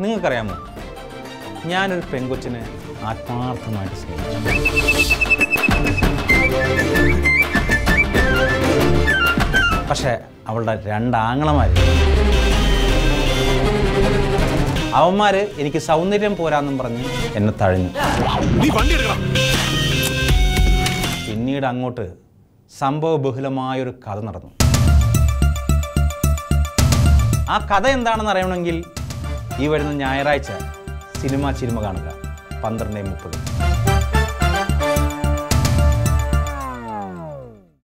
നിങ്ങൾക്കറിയാമോ? ഞാനൊരു പെൺകൊച്ചിനെ ആത്മാർത്ഥമായിട്ട് സ്നേഹിച്ചു. പക്ഷേ അവളുടെ രണ്ടാങ്ങളമാർ അവന്മാര് എനിക്ക് സൗന്ദര്യം പോരാന്നും പറഞ്ഞ് എന്നെ തഴഞ്ഞു. പിന്നീട് അങ്ങോട്ട് സംഭവ ബഹുലമായൊരു കഥ നടന്നു. ആ കഥ എന്താണെന്ന് അറിയണമെങ്കിൽ ഈ വരുന്ന ഞായറാഴ്ച സിനിമ ചിരുമ കാണുക. പന്ത്രണ്ട് മുപ്പത്.